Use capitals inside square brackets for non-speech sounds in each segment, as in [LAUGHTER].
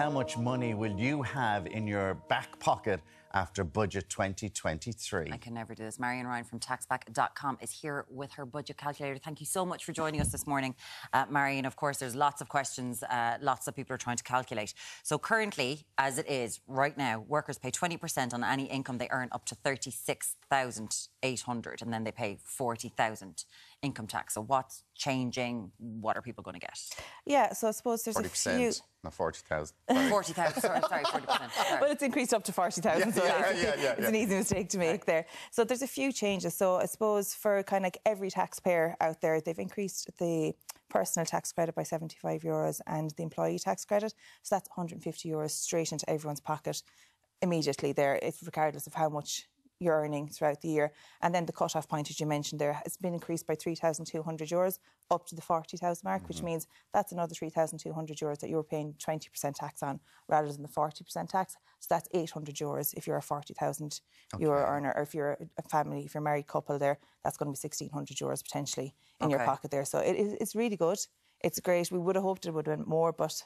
how much money will you have in your back pocket after budget 2023? I can never do this. Marian Ryan from taxback.com is here with her budget calculator. Thank you so much for joining us this morning, uh, Marian. Of course, there's lots of questions, uh, lots of people are trying to calculate. So, currently, as it is right now, workers pay 20% on any income they earn up to 36,800 and then they pay 40,000 income tax. So, what's changing? What are people going to get? Yeah, so I suppose there's 40%, a few. not 40,000. [LAUGHS] 40,000, sorry, sorry, 40%. [LAUGHS] Sorry. Well, it's increased up to 40,000, so [LAUGHS] Yeah, it's, yeah, yeah, it's an easy mistake to make there. So there's a few changes. So I suppose for kind of like every taxpayer out there, they've increased the personal tax credit by 75 euros and the employee tax credit. So that's 150 euros straight into everyone's pocket immediately there, it's regardless of how much you're earning throughout the year. And then the cut-off point, as you mentioned there, has been increased by 3,200 euros up to the 40,000 mark, which mm-hmm. means that's another 3,200 euros that you're paying 20% tax on rather than the 40% tax. So that's 800 euros if you're a 40,000 euro earner, or if you're a family, if you're a married couple there, that's going to be 1,600 euros potentially in your pocket there. So it, is- it's really good. It's great. We would have hoped it would have been more, but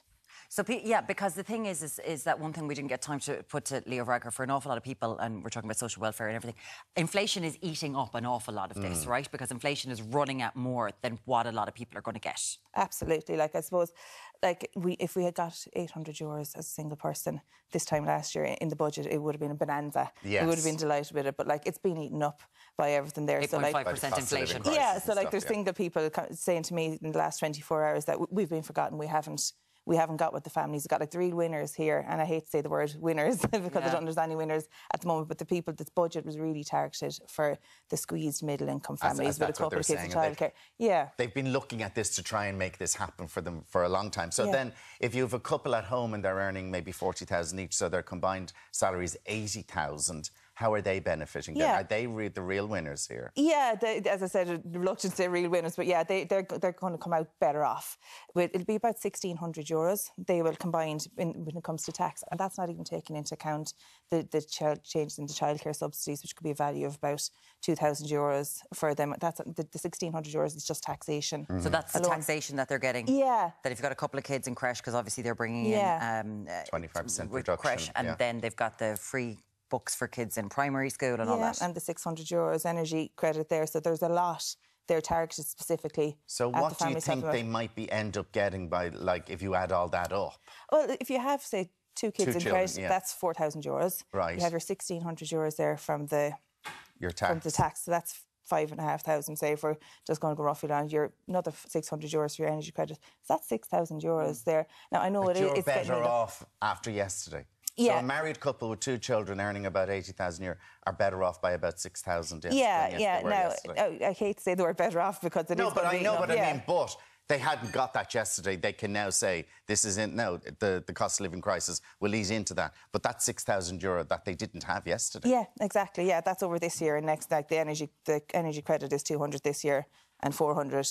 So yeah, because the thing is, is, is that one thing we didn't get time to put to Leo Varadkar for an awful lot of people, and we're talking about social welfare and everything. Inflation is eating up an awful lot of this, mm. right? Because inflation is running at more than what a lot of people are going to get. Absolutely. Like I suppose, like we, if we had got 800 euros as a single person this time last year in the budget, it would have been a bonanza. We would have been delighted with it. But like it's been eaten up by everything there. So 8.5% like, By the cost of living inflation. yeah. So like stuff, there's yeah. single people saying to me in the last 24 hours that we've been forgotten. We haven't. We haven't got what the families have got. Like the real winners here, and I hate to say the word winners [LAUGHS] because I don't there's any winners at the moment. But the people, this budget was really targeted for the squeezed middle income As- families as with a couple of kids in childcare. Yeah. They've been looking at this to try and make this happen for them for a long time. So Yeah. then, if you have a couple at home and they're earning maybe 40,000 each, so their combined salary is 80,000, how are they benefiting? Yeah. Are they re- the real winners here? Yeah, they, as I said, reluctant to say real winners, but yeah, they, they're they're going to come out better off. With, it'll be about sixteen hundred euros. They will combine in, when it comes to tax, and that's not even taking into account the the child changes in the childcare subsidies, which could be a value of about two thousand euros for them. That's the, the sixteen hundred euros is just taxation. So that's the Alone. taxation that they're getting. Yeah. That if you've got a couple of kids in creche, because obviously they're bringing Yeah. in um, uh, 25% reduction, creche, and yeah. then they've got the free books for kids in primary school and all that. and the six hundred euros energy credit there. So there's a lot. They're targeted specifically. So at the what do you think they might be end up getting by, like, if you add all that up? Well, if you have, say, two kids Two in children, credit, yeah. that's 4,000 euros. Right. You have your 1,600 euros there from the, Your tax. from the tax. So that's five and a half thousand, say, for just going to go roughly down, you're another 600 euros for your energy credit. So that's 6,000 euros hmm. there. Now, I know. But it, you're it's getting better off after yesterday. So Yeah. a married couple with two children earning about 80,000 a year are better off by about 6,000 yesterday Yeah, yeah. no. yesterday. Oh, I, hate to say the word better off because it is No, but I know what I yeah. mean. But they hadn't got that yesterday. They can now say this isn't. no the, the cost of living crisis will ease into that. But that's six thousand euro that they didn't have yesterday. Yeah, exactly. Yeah, that's over this year and next. Like the energy, the energy credit is 200 this year and 400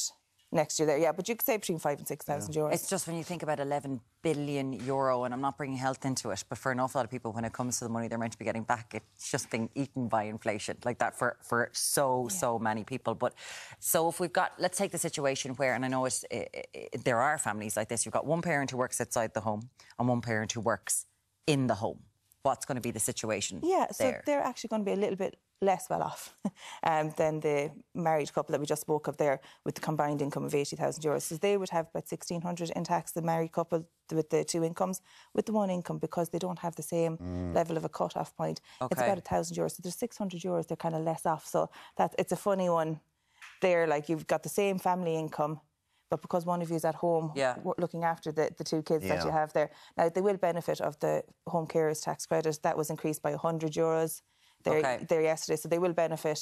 next year there. Yeah, but you could say between five and 6,000 euros. It's just when you think about 11 billion euro, and I'm not bringing health into it, but for an awful lot of people, when it comes to the money they're meant to be getting back, it's just being eaten by inflation, like that for, for so, so many people. But so if we've got, let's take the situation where, and I know it's, i i there are families like this, you've got one parent who works outside the home and one parent who works in the home. What's going to be the situation? Yeah, so there? they're actually going to be a little bit less well off [LAUGHS] um, than the married couple that we just spoke of there with the combined income of 80,000 euros. So they would have about 1,600 in tax, the married couple with the two incomes. With the one income, because they don't have the same level of a cut-off point, it's Okay. about 1,000 euros. So there's 600 euros, they're kind of less off. So that it's a funny one there. Like you've got the same family income, but because one of you is at home Yeah. wo- looking after the, the two kids that you have there. Now, they will benefit of the home carers tax credit. That was increased by 100 euros there, Okay. there yesterday. So they will benefit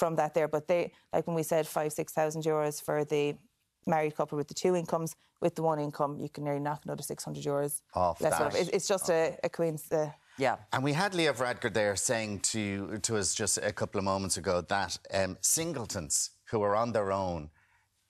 from that there. But they, like when we said five, 6,000 euros for the married couple with the two incomes, with the one income, you can nearly knock another 600 euros Off less that. off. It's, it's just a, a coincidence. yeah. And we had Leo Varadkar there saying to to us just a couple of moments ago that um, singletons who are on their own,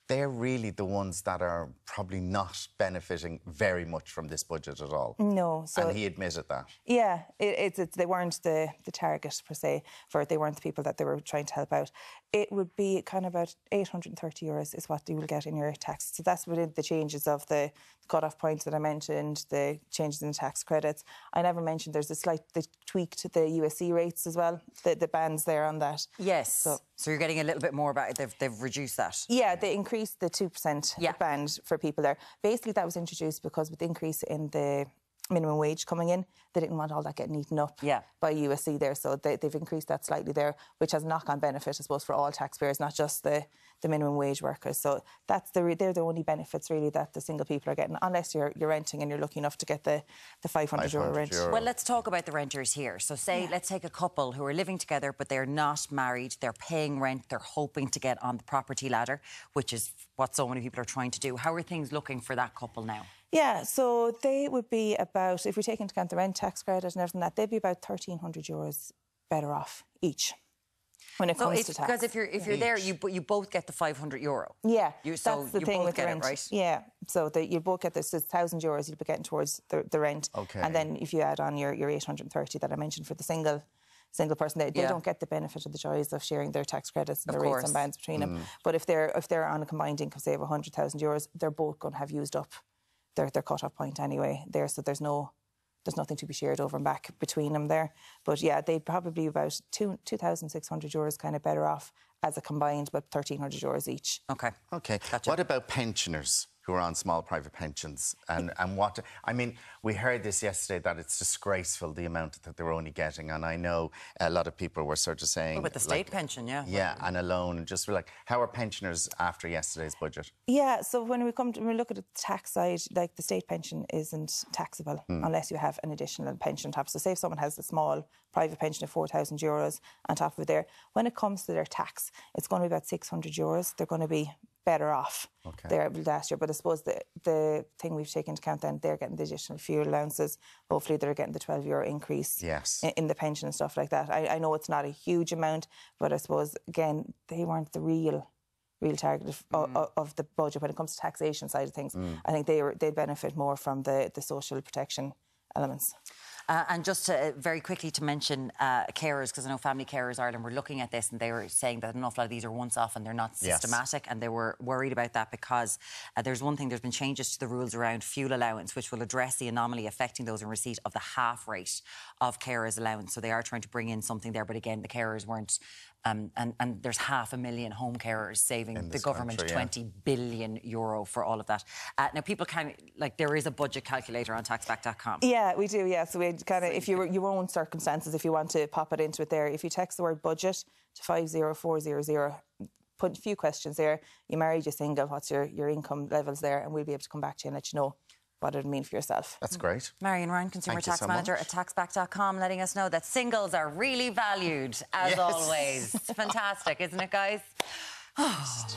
they're really the ones that are probably not benefiting very much from this budget at all. No, so and he admitted that. Yeah, it, it's, it's they weren't the, the target per se for it. They weren't the people that they were trying to help out. It would be kind of about 830 euros is what you will get in your tax. So that's within the changes of the, cut-off points that I mentioned, the changes in the tax credits. I never mentioned there's a slight the tweak to the USC rates as well. The, the bands there on that. Yes. So, so you're getting a little bit more about it. They've, they've reduced that. Yeah, they increased the two percent Yeah. band for people there. Basically, that was introduced because with the increase in the minimum wage coming in, they didn't want all that getting eaten up Yeah. by USC there. So they, they've increased that slightly there, which has knock-on benefit, I suppose, for all taxpayers, not just the, the minimum wage workers. So that's the re- they're the only benefits really that the single people are getting, unless you're you're renting and you're lucky enough to get the the 500, euro rent. euro. Well, let's talk about the renters here. So, say, let's take a couple who are living together, but they're not married, they're paying rent, they're hoping to get on the property ladder, which is what so many people are trying to do. How are things looking for that couple now? Yeah, so they would be about, if we take into account the rent tax credit and everything like that, they'd be about 1,300 euros better off each when it So, comes if, to tax. because if you're if you're there, you you both get the 500 euro. Yeah, You, so that's the you thing both with get the it, rent. right? Yeah, so the, you both get this it's thousand euros you'll be getting towards the, the rent. Okay. And then if you add on your, your 830 that I mentioned for the single single person, they, they Yeah. don't get the benefit of the joys of sharing their tax credits and Of the rates and bands between them. Mm. But if they're if they're on a combined income, say of 100,000 euros, they're both going to have used up their their cut off point anyway. There, so there's no. There's nothing to be shared over and back between them there. But yeah, they'd probably be about two, 2,600 euros kind of better off as a combined, but 1,300 euros each. Okay. Okay. Gotcha. What about pensioners who are on small private pensions? And, and what, I mean, we heard this yesterday that it's disgraceful the amount that they're only getting. And I know a lot of people were sort of saying. With the state pension, yeah. Yeah, and alone. And just like, how are pensioners after yesterday's budget? Yeah, so when we come to when we look at the tax side, like the state pension isn't taxable Hmm. unless you have an additional pension top. So say if someone has a small private pension of four thousand euros on top of it there, when it comes to their tax, it's going to be about six hundred euros. They're going to be better off Okay. there last year. But I suppose the the thing we've taken into account then they're getting the additional fuel allowances. Hopefully they're getting the twelve euro increase Yes. in, in the pension and stuff like that. I, I know it's not a huge amount, but I suppose again they weren't the real real target of, of, mm. of the budget when it comes to taxation side of things. Mm. I think they were they benefit more from the the social protection elements. Uh, and just to, uh, very quickly to mention uh, carers, because I know Family Carers Ireland were looking at this and they were saying that an awful lot of these are once off and they're not Yes. systematic. And they were worried about that because uh, there's one thing, there's been changes to the rules around fuel allowance, which will address the anomaly affecting those in receipt of the half rate of carers allowance. So they are trying to bring in something there. But again, the carers weren't. Um, and, and there's half a million home carers saving the government country, yeah. 20 billion euro for all of that. Uh, now, people can, like, there is a budget calculator on taxback.com. Yeah, we do. Yeah, so we kind of if you were your own circumstances, if you want to pop it into it there, if you text the word budget to five zero four zero zero. Put a few questions there. You married, you single, what's your, your income levels there? And we'll be able to come back to you and let you know what it would mean for yourself. That's great. Marian Ryan, Consumer Thank Tax so Manager much. at taxback.com, letting us know that singles are really valued, as Yes. always. Fantastic, isn't it, guys? [SIGHS] [SIGHS]